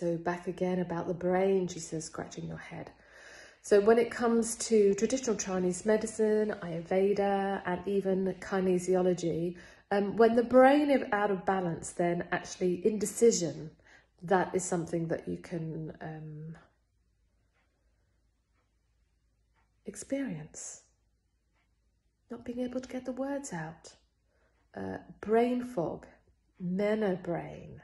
So back again about the brain, she says, scratching your head. So when it comes to traditional Chinese medicine, Ayurveda, and even kinesiology, um, when the brain is out of balance, then actually indecision, that is something that you can um, experience. Not being able to get the words out. Uh, brain fog, menobrain.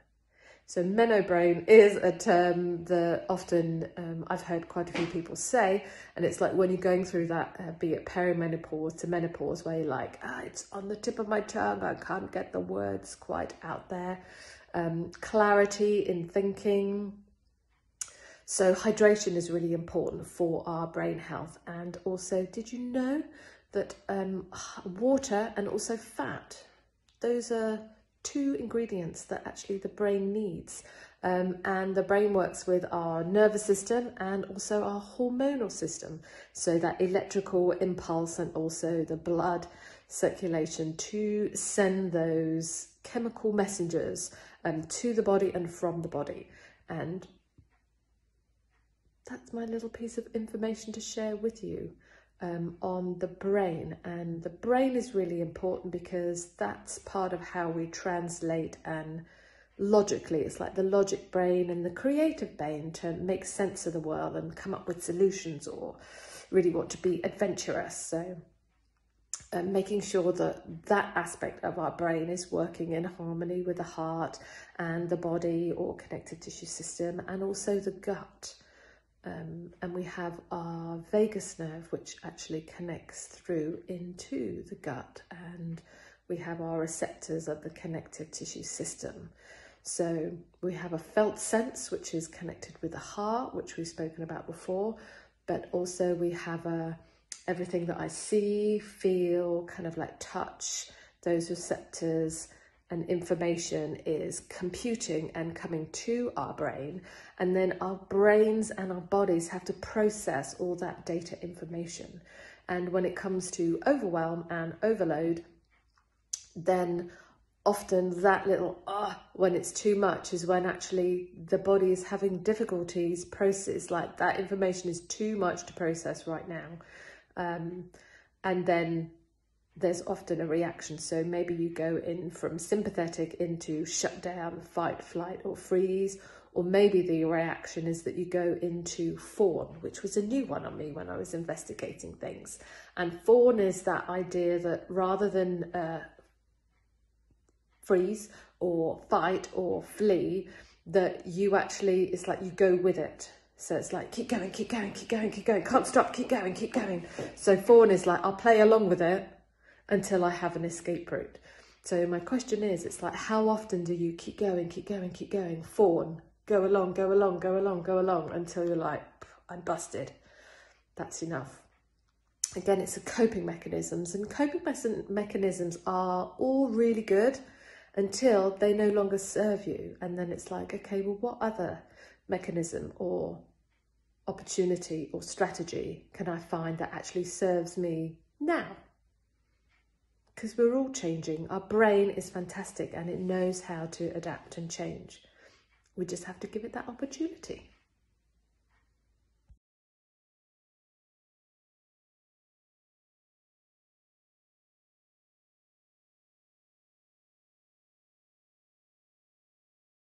So menobrain is a term that often um, I've heard quite a few people say, and it's like when you're going through that, uh, be it perimenopause to menopause, where you're like, ah, it's on the tip of my tongue, I can't get the words quite out there. Um, clarity in thinking. So hydration is really important for our brain health. And also, did you know that um, water and also fat, those are two ingredients that actually the brain needs. Um, and the brain works with our nervous system and also our hormonal system. So that electrical impulse and also the blood circulation to send those chemical messengers um, to the body and from the body. And that's my little piece of information to share with you um, on the brain. And the brain is really important because that's part of how we translate and logically, it's like the logic brain and the creative brain to make sense of the world and come up with solutions or really want to be adventurous. So um, making sure that that aspect of our brain is working in harmony with the heart and the body or connective tissue system and also the gut. Um, and we have our vagus nerve, which actually connects through into the gut, and we have our receptors of the connective tissue system. So we have a felt sense, which is connected with the heart, which we've spoken about before, but also we have a everything that I see, feel, kind of like touch, those receptors and information is computing and coming to our brain. And then our brains and our bodies have to process all that data information. And when it comes to overwhelm and overload, then often that little ah when it's too much is when actually the body is having difficulties process like that information is too much to process right now um, and then there's often a reaction. So maybe you go in from sympathetic into shut down, fight, flight, or freeze. Or maybe the reaction is that you go into fawn, which was a new one on me when I was investigating things. And fawn is that idea that rather than uh, freeze or fight or flee, that you actually, it's like you go with it. So it's like, keep going, keep going, keep going, keep going, can't stop, keep going, keep going. So fawn is like, I'll play along with it until I have an escape route. So my question is, it's like, how often do you keep going, keep going, keep going, fawn, go along, go along, go along, go along, until you're like, I'm busted. That's enough. Again, it's a coping mechanisms and coping me mechanisms are all really good until they no longer serve you. And then it's like, okay, well, what other mechanism or opportunity or strategy can I find that actually serves me now? Because we're all changing. Our brain is fantastic and it knows how to adapt and change. We just have to give it that opportunity.